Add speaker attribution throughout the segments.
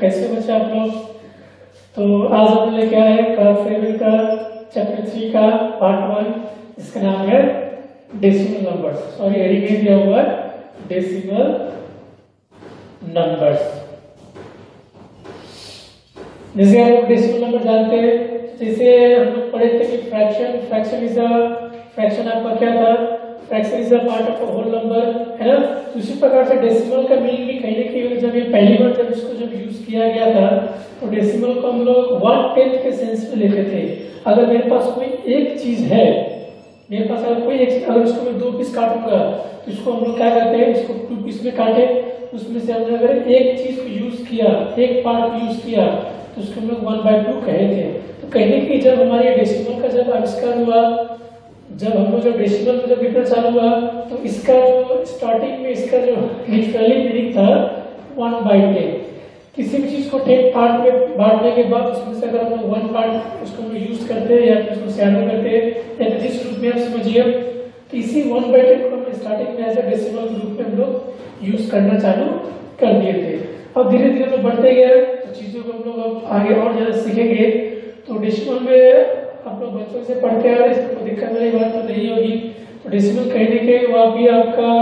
Speaker 1: कैसे हो बच्चे आप लोग? तो आज हम लेके आए हैं क्लास सेवन का चैप्टर थ्री का पार्ट वन इसका नाम है डेसिमल नंबर्स सॉरी हेडिंग दिया हुआ है डेसिमल नंबर्स जैसे हम लोग डेसिमल नंबर जानते हैं जैसे हम लोग पढ़े थे कि fraction fraction is a fraction आपका क्या था? Fraction is a part of a whole number है ना? तो उसी प्रकार से डेसिमल का मीनिंग भी कहीं ना कहीं जब ये पहली बार जब इसको जब यूज़ किया गया था तो डेसिमल को हम लोग वन टेंथ के सेंस में लेते थे। अगर मेरे पास कोई एक चीज़ है, मेरे पास अगर कोई एक, अगर उसको मैं दो पीस काटूँगा तो इसको हम लोग क्या करते हैं? इसको टू पीस में काटे। उसमें से हमने अगर एक चीज़ को यूज़ किया, एक पार्ट यूज़ किया तो उसको हम लोग वन बाई टू कहे थे तो कहने की जब हमारे डेसिमल का जब आविष्कार हुआ जब हम लोग जब डेसिमल में जब लिखना चालू हुआ तो इसका जो स्टार्टिंग में इसका जो लिटरली मीनिंग था वन बाई टेन किसी भी चीज़ को टेन पार्ट में, बांटने के बाद उसमें से अगर हम लोग वन पार्ट उसको हम यूज़ करते हैं या उसको शैडो करते हैं, या जिस रूप में आप समझिए तो इसी वन बाई टेन को हम स्टार्टिंग में एज ए डेसिमल रूप में हम लोग यूज़ करना चालू कर दिए थे। अब धीरे धीरे तो बढ़ते गए तो चीज़ों को हम लोग अब आगे और ज़्यादा सीखेंगे। तो डेसिमल में आप लोग बच्चों से पढ़ते आ रहे हैं इसमें दिक्कत वाली बात तो नहीं होगी। तो डेसिमल कहने के वहाँ भी आपका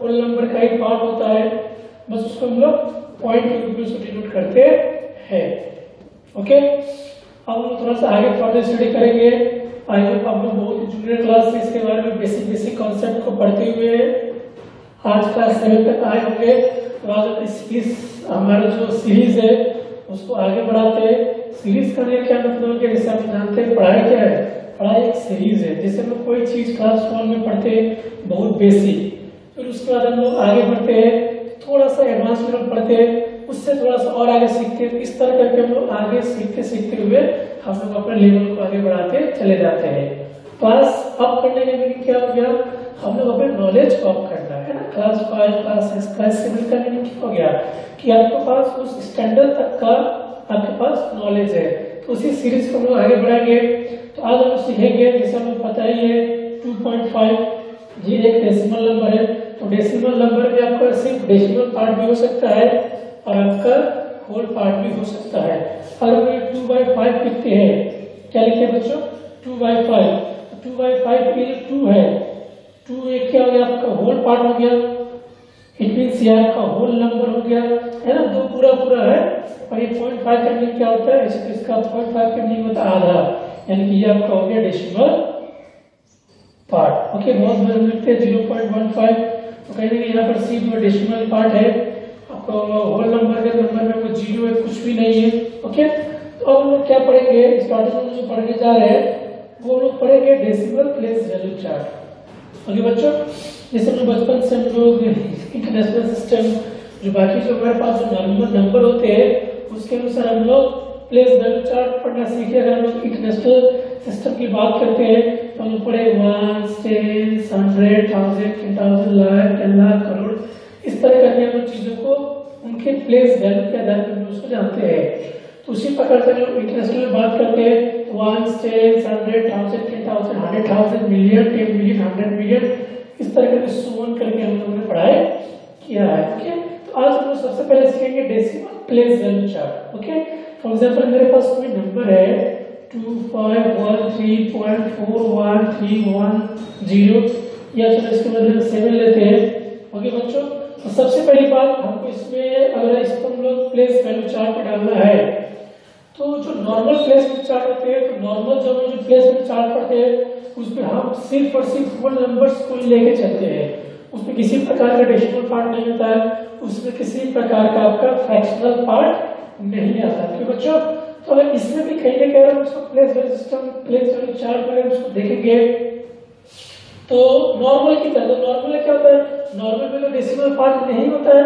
Speaker 1: होल नंबर का एक पार्ट होता है। बस उसको हम लोग पॉइंट के रूप में उसको डिनोट करते हैं। ओके अब हम थोड़ा सा आगे फर्दर स्टडी करेंगे। आई होप आप लोग बहुत ही जूनियर क्लास से इसके बारे में बेसिक बेसिक कॉन्सेप्ट को पढ़ते हुए आज क्लास सेवन तक आए होंगे तो आज इस हमारा जो सीरीज़ है उसको आगे बढ़ाते हैं। सीरीज़ करने का क्या मतलब है जैसे आप जानते हैं, पढ़ाई क्या है? पढ़ाई एक सीरीज़ है जैसे हम लोग कोई चीज़ क्लास वन में पढ़ते हैं, बहुत बेसिक फिर उसके बाद हम लोग आगे बढ़ते हैं, थोड़ा सा एडवांस में हम पढ़ते हैं, उससे थोड़ा सा और आगे सीखते हैं। इस तरह करके हम लोग आगे सीखते सीखते हुए हम लोग अपने लेवल को आगे बढ़ाते चले जाते हैं। क्लास अप करने के लिए क्या हो गया? हम लोग अपने नॉलेज को अप ना class five class six class seven का मीनिंग हो गया कि आपके पास उस स्टैंडर्ड तक का आपके पास नॉलेज है। तो उसी सीरीज़ को हम लोग आगे बढ़ाएँगे। तो आज हम सीखेंगे, जैसे हमें पता ही है 2.5 ये एक डेसिमल नंबर है। तो डेसिमल नंबर में आपका सिर्फ़ डेसिमल पार्ट भी हो सकता है और आपका होल पार्ट भी हो सकता है। अगर हम टू बाई फाइव लिखते हैं? क्या लिखे बच्चों? Two by five two by five ये टू है। टू क्या हो गया आपका होल पार्ट हो गया इट मीन्स ये आपका होल नंबर हो गया है ना? दो पूरा पूरा है और ये पॉइंट फाइव का मीनिंग क्या होता है? इस, इसका पॉइंट फाइव का मीनिंग होता है आधा यानी कि ये आपका हो गया डेसिमल पार्ट ओके बहुत बार लिखते हैं ज़ीरो पॉइंट वन फाइव तो कहीं ना यहाँ पर सी जो डेसिमल पार्ट है आपको होल नंबर के नंबर में वो ज़ीरो है कुछ भी नहीं है ओके तो अब हम लोग क्या पढ़ेंगे? स्टार्टिंग में जो पढ़ने जा रहे हैं वो लोग पढ़ेंगे decimal place value chart okay बच्चों जैसे लोग बचपन से हम लोग इंटरनेशनल सिस्टम जो बाकी जो हमारे पास जो नंबर नंबर होते हैं, उसके अनुसार हम लोग प्लेस वैल्यू चार्ट पढ़ना सीखे। अगर हम लोग इंटरनेशनल सिस्टम की बात करते हैं तो हम पढ़े one ten hundred thousand ten thousand lakh ten lakh, crore. इस तरह करके हम लोग चीज़ों को, उनके प्लेस वैल्यू के आधार पर उसको जानते हैं। उसी प्रकार से हम इंटरनेशनल बात करते हैं hundred thousand million ten million hundred million इस तरह के सोन करके हम लोगों ने पढ़ाई किया है ओके तो आज हम लोग सबसे पहले सीखेंगे decimal place value chart okay for example मेरे पास कोई नंबर है two five one three point four one three one zero या चलो इसके बदले में सेवन लेते हैं ओके बच्चों? तो सबसे पहली बात, हमको इसमें अगर इसको हम लोग प्लेस वैल्यू चार्ट में डालना है तो जो नॉर्मल प्लेसमेंट चार्ट होते हैं तो नॉर्मल जब जो प्लेसमेंट चार्ट पढ़ते हैं, उसमें हम सिर्फ़ और सिर्फ़ होल नंबर्स को ही लेके चलते हैं। उसमें किसी प्रकार का डेसिमल पार्ट नहीं होता है, उसमें किसी प्रकार का आपका फ्रैक्शनल पार्ट नहीं आता। क्यों बच्चों? तो अगर इसमें भी कहीं ना कहीं हम उसको place value system place value chart में उसको देखेंगे तो नॉर्मल की तरह नॉर्मल क्या होता है? नॉर्मल में तो डेसिमल पार्ट नहीं होता है,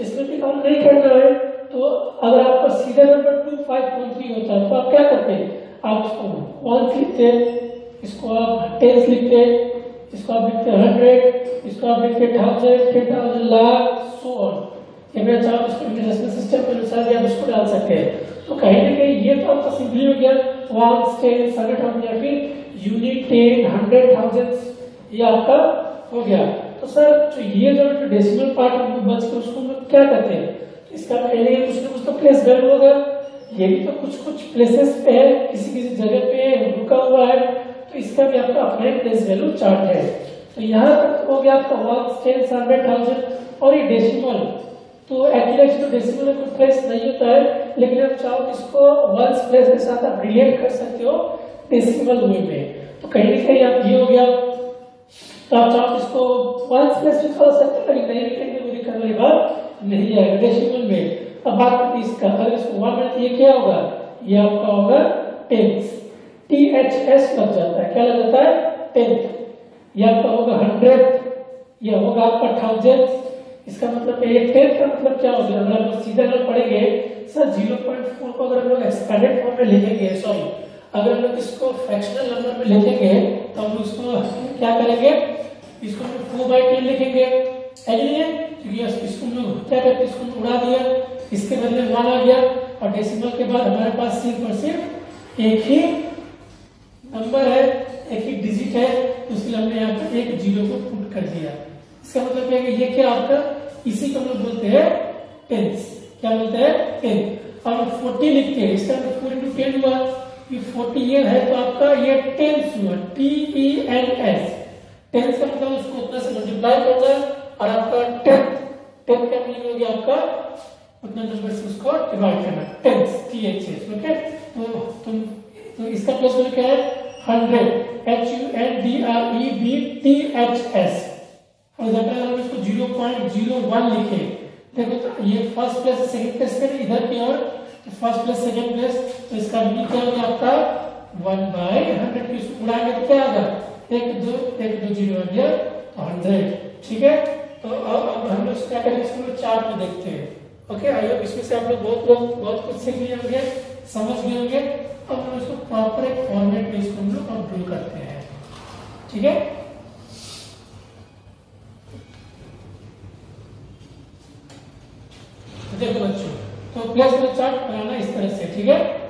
Speaker 1: इसमें भी काम नहीं करना है। तो अगर आपका सीधा number two five point three होता है तो आप क्या करते हैं? आप उसको वन लिखते इसको आप टेंस लिखते इसको आप लिखते हंड्रेड इसको आप लिखते thousand ten thousand lakh so on ये मैं चाहूँ इसको इंटरनेशनल सिस्टम के अनुसार आप उसको डाल सकते हैं। तो कहीं ना कहीं ये तो आपका सिंपली हो गया। वन टेन हंड्रेड थाउज़ेंड या फिर यूनिट टेन हंड्रेड थाउज़ेंड ये आपका हो गया। तो सर तो ये जो डेसिमल पार्ट बच के उसको क्या कहते हैं? इसका पहले कुछ ना कुछ तो प्लेस वैल्यू होगा। ये भी तो कुछ कुछ प्लेसेस पे है, किसी किसी जगह पे रुका हुआ है। तो इसका भी आपका अपना प्लेस वैल्यू चार्ट है। तो यहाँ तक हो गया आपका वन टेन हंड्रेड थाउज़ेंड और ये डेसिमल तो एक्यूरेट तो डेसिमल में कोई प्लेस नहीं होता है, लेकिन आप चाहो तो इसको वंस प्लेस के साथ आप रिलेट कर सकते हो डेसिमल वे में। तो कहीं ना कहीं आप ये हो गया। तो आप चाहो इसको वंस प्लेस भी कर सकते हो, लेकिन नहीं लिखेंगे कोई दिक्कत वाली बात नहीं आएगा डेसिमल में अब बात करते हैं इसका। अगर इसको वन में ये क्या होगा? ये आपका होगा टेंस टी एच एस लग जाता है। क्या लग जाता है? टेंथ ये आपका होगा हंड्रेड ये होगा आपका थाउज़ेंड इसका मतलब ये टेंथ का मतलब क्या होगा? अगर हम सीधा अगर पढ़ेंगे, सर ज़ीरो पॉइंट फोर को अगर हम लोग एक्सपेंडेड फॉर्म में लिखेंगे सॉरी अगर हम लोग इसको फ्रैक्शनल नंबर में लिखेंगे तो हम इसको क्या करेंगे? इसको फोर बाई टेन लिखेंगे। है क्योंकि इसको क्या इसको उड़ा दिया, इसके बदले वन आ गया, और डेसिमल के बाद हमारे पास सिर्फ़ और सिर्फ़ एक ही नंबर है, एक ही डिजिट है तो इसलिए हमने यहाँ पर एक ज़ीरो को पुट कर दिया। इसका मतलब क्या है ये क्या आपका, इसी को हम लोग बोलते हैं टेंस क्या बोलते हैं? टेन और फोर्टी लिखते हैं, इसका फोर इंटू टेन हुआ। ये फोर्टी ये है तो आपका ये टेंस हुआ T E N S tens का मतलब उसको उतना से मल्टीप्लाई करना और आपका टेंथ टेंथ का मीनिंग हो गया आपका उतना नंबर से उसको डिवाइड करना tens T H S okay तो तुम तो इसका प्लस वैल्यू क्या है? Hundred H U N D R E B T H S example अगर हम इसको ज़ीरो पॉइंट ज़ीरो वन लिखे, देखो तो ये फ़र्स्ट प्लेस सेकंड प्लेस पे इधर की ओर तो फ़र्स्ट प्लेस सेकंड प्लेस तो इसका मीनिंग क्या होगा आपका? वन बाई हंड्रेड की उड़ाएँगे तो क्या आएगा एक दो एक दो ज़ीरो आ गया तो हंड्रेड ठीक है? लोग क्या करेंगे इसको चार्ट में देखते हैं। ओके आई होप इसमें से आप लोग बहुत लोग, बहुत कुछ सीख लिए होंगे, समझ गए होंगे। अब हम इसको प्रॉपर एक फॉर्मेट में इसको हम लोग अब ड्रॉ करते हैं। ठीक है? देखो बच्चों तो प्लेसमेंट चार्ट बनाना इस तरह से, ठीक है?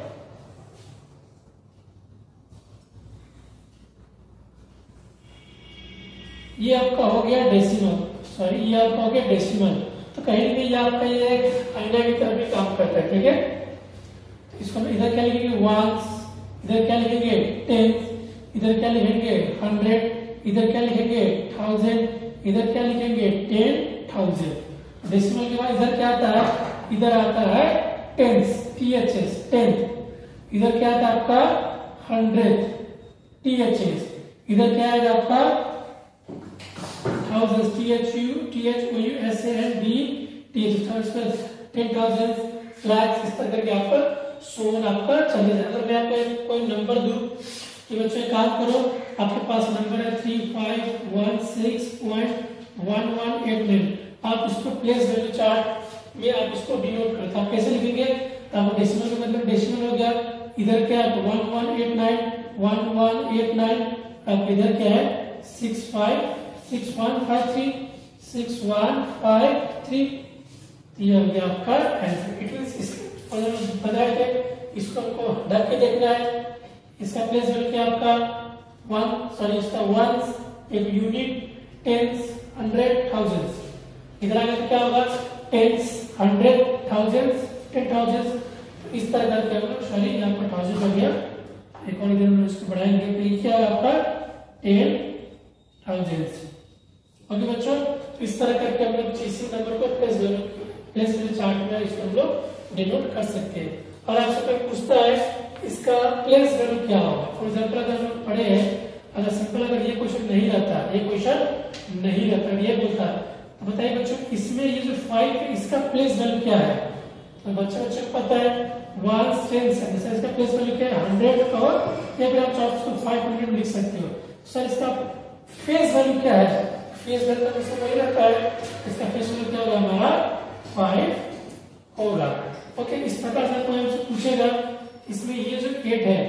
Speaker 1: ये आपका हो गया डेसिमल सॉरी, ये आपका हो गया डेसिमल तो कहीं भी ये आपका ये आईना की तरह भी काम करता है, ठीक है? इसको हम इधर क्या लिखेंगे? वंस इधर क्या लिखेंगे? टेंथ इधर क्या लिखेंगे? हंड्रेड इधर क्या लिखेंगे? थाउज़ेंड इधर क्या लिखेंगे? टेन थाउज़ेंड डेसिमल के बाद इधर क्या आता है? इधर आता है tens T H S tenth इधर क्या आता है आपका? हंड्रेड टी एच एस इधर क्या आएगा आपका? Thousands T H U, T H O U S A N D, T H thousands ten thousands lakhs इस तरह करके आपका सोन आपका चले जाए। अगर मैं आपको कोई नंबर दूँ, कि बच्चों एक काम करो, आपके पास नंबर है three five one six point one one eight nine आप इसको प्लेस वैल्यू चार्ट में आप इसको डिनोट करते आप कैसे लिखेंगे? तो आप डेसिमल का मतलब डेसिमल हो गया। इधर क्या है? One one eight nine one one eight nine अब इधर क्या है? Six five six one five three, six one five three ये हो गया आपका आंसर इट बताए थे इसको हमको ढक के देखना है। इसका प्लेस वैल्यू क्या आपका? वन सॉरी इसका एक यूनिट टेंस हंड्रेड थाउज़ेंड क्या होगा? Tens hundred thousand ten thousand इस तरह करके सॉरी यहाँ पर थाउज़ेंड हो गया। एक और इधर इसको बढ़ाएँगे। तो ये क्या होगा आपका? टेन थाउज़ेंड ओके बच्चों तो इस तरह करके हम लोग इसी नंबर को प्लेस प्लेस चार्ट में इसको हम लोग डिनोट कर सकते हैं। और आपसे कोई पूछता है, इसका प्लेस वैल्यू क्या होगा? फॉर एग्जांपल अगर हम पढ़े हैं, अगर सिंपल अगर ये क्वेश्चन नहीं रहता, ये क्वेश्चन नहीं रहता ये बोलता तो बताइए बच्चों, इसमें ये जो फाइव इसका प्लेस वैल्यू क्या है? तो बच्चों बच्चों को पता है वन टेन है। इसका प्लेस वैल्यू क्या है? हंड्रेड और या फिर आप चाहो तो फाइव हंड्रेड लिख सकते हो। सर इसका फेस वैल्यू क्या है? फेस वैल्यू तो वही रहता है, इसका फेस वैल्यू क्या होगा? हमारा फाइव होगा। ओके इस प्रकार से कोई हमसे पूछेगा, इसमें ये जो एट है,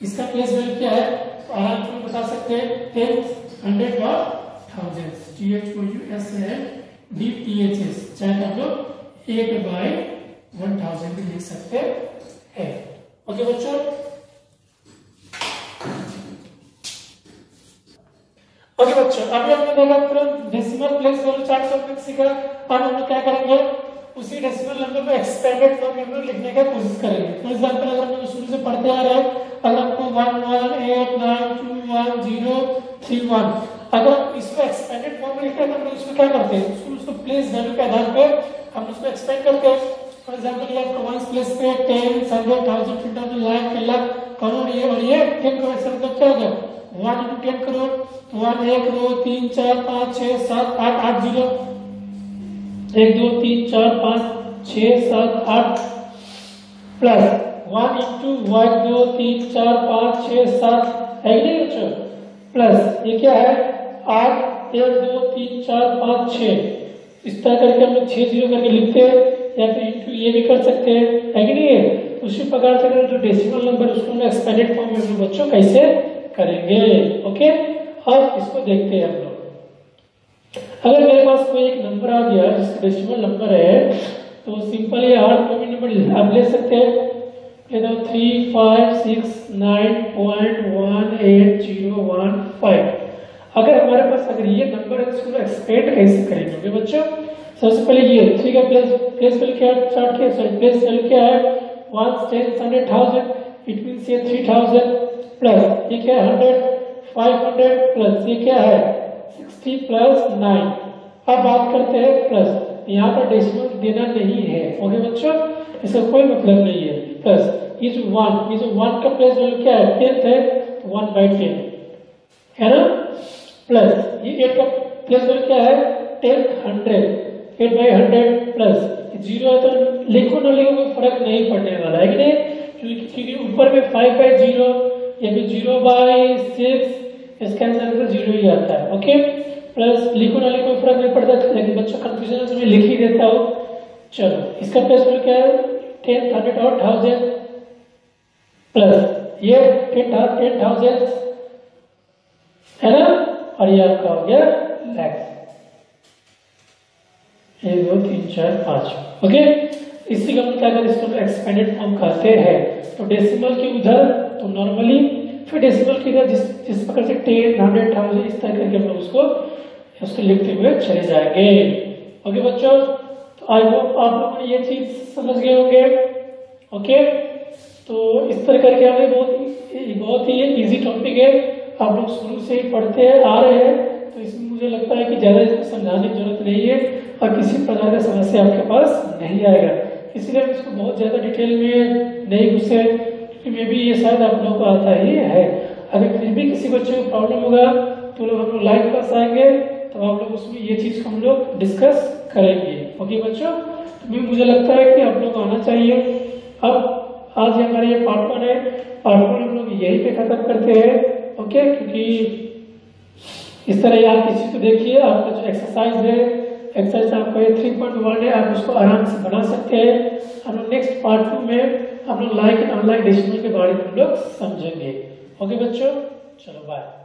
Speaker 1: इसका प्लेस वैल्यू क्या है? तो आराम से बता सकते हैं टेन हंड्रेड और thousand T H O U S N D T H S चाहे हम लोग एट बाई वन थाउज़ेंड भी लिख सकते हैं। ओके बच्चों ओके बच्चों अभी हमने देखा तुरंत decimal place value chart submit सीखा। अब हम क्या करेंगे? उसी डेसिमल नंबर को एक्सपेंडेड फॉर्म में लिखने का कोशिश करेंगे। फॉर एग्जांपल अगर हम शुरू से पढ़ते आ रहे हैं, अगर हमको 1189213031 अगर इसको एक्सपेंडेड फॉर्म में लिखते हैं तो उसको क्या करते हैं? उसको उसको प्लेस वैल्यू के आधार पे हम उसको एक्सपेंड करते हैं। फॉर एग्जांपल ये आपको वंस प्लेस पे 10 100 1000 2000 लाख लाख, करोड़, ये और ये 10 करोड़ से मतलब क्या हो गया 1 into 10 करोड़ तो 1 1 2 3 4 5 6 7 8 8 ज़ीरो। एक दो तीन चार पाँच छ सात आठ प्लस वन इंटू वन दो तीन चार पाँच छ सात, है नहीं बच्चों? प्लस ये क्या है? आठ, एक दो तीन चार पाँच छ इस तरह करके हम लोग छः ज़ीरो करके लिखते हैं, या फिर इंटू ये भी कर सकते हैं, है कि नहीं? है उसी प्रकार से जो डेसिमल नंबर उसको हम एक्सपेंडेड फॉर्म में बच्चों कैसे करेंगे। ओके अब इसको देखते हैं हम लोग। अगर मेरे पास कोई एक नंबर आ गया, जिसका डेसिमल नंबर है तो सिंपल ये आठ कोई नंबर आप ले सकते हैं। ले दो three five six nine point one eight zero one five अगर हमारे पास अगर ये नंबर है इसको एक्सपेक्ट कैसे करेंगे? बच्चों? सबसे पहले ये थ्री का प्लेस प्लेस वैल्यू क्या है? चार्ट किया सॉरी प्लेस वैल्यू क्या है? One ten hundred thousand it mean ये थ्री थाउज़ेंड प्लस ये क्या हंड्रेड फाइव हंड्रेड प्लस ये क्या है सिक्सटी प्लस नाइन अब बात करते हैं प्लस यहाँ पर डेसिमल देना नहीं है ओके बच्चों? इसका कोई मतलब नहीं है. प्लस ये जो वन ये जो वन का प्लेस वैल्यू क्या है? टेंथ है वन बाई टेन है ना? प्लस ये एट का प्लेस वैल्यू क्या है? Ten hundred eight by hundred plus zero है तो लिखो ना लिखो, कोई फ़र्क नहीं पड़ने वाला, है कि नहीं? क्योंकि ऊपर में फाइव बाई ज़ीरो या फिर ज़ीरो बाई सिक्स इसका आंसर तो ज़ीरो ही आता है ओके प्लस लिखो ना लिखो, फ़र्क नहीं पड़ता लेकिन बच्चों कंफ्यूजन से मैं लिख ही देता हूँ। चलो, इसका प्लस वैल्यू क्या है? टेन हंड्रेड और थाउज़ेंड प्लस ये टेन टेन थाउज़ेंड है ना? और ये आपका हो गया लैक्स एक, दो, तीन, चार, पाँच ओके इसी का मतलब अगर इसको एक्सपेंडेड फॉर्म कहते हैं तो डेसिमल के उधर तो नॉर्मली फिर डेसिमल के इधर जिस जिस प्रकार से टेन हंड्रेड थाउज़ेंड इस तरह करके हम लोग उसको उसको लिखते हुए चले जाएँगे। ओके बच्चों तो आई होप आप लोगों ये चीज़ समझ गए होंगे। ओके तो इस तरह करके हमें बहुत बहुत ही इजी टॉपिक है। आप लोग शुरू से ही पढ़ते हैं, आ रहे हैं तो इसमें मुझे लगता है कि ज़्यादा समझाने की ज़रूरत नहीं है और किसी प्रकार का समस्या आपके पास नहीं आएगा। इसलिए हम इसको बहुत ज़्यादा डिटेल में नहीं घुसे मे भी ये शायद आप लोगों को आता ही है। अगर फिर भी किसी बच्चे को प्रॉब्लम होगा तो लोग हम लोग लाइव क्लास आएँगे तो आप लोग उसमें ये चीज़ को हम लोग डिस्कस करेंगे। ओके बच्चों? तो मुझे लगता है कि आप लोग आना चाहिए। अब, आज हमारे ये पार्ट वन है। पार्ट वन हम लोग यही पे खत्म करते हैं। ओके क्योंकि इस तरह यार किसी को देखिए, आपका जो एक्सरसाइज है एक्सरसाइज आपका ये थ्री पॉइंट वन है, आप उसको आराम से बना सकते हैं। लोग नेक्स्ट पार्ट टू में हम लोग लाइक एंड अनलाइक डिसीज़न के बारे में हम लोग समझेंगे। ओके बच्चों, चलो बाय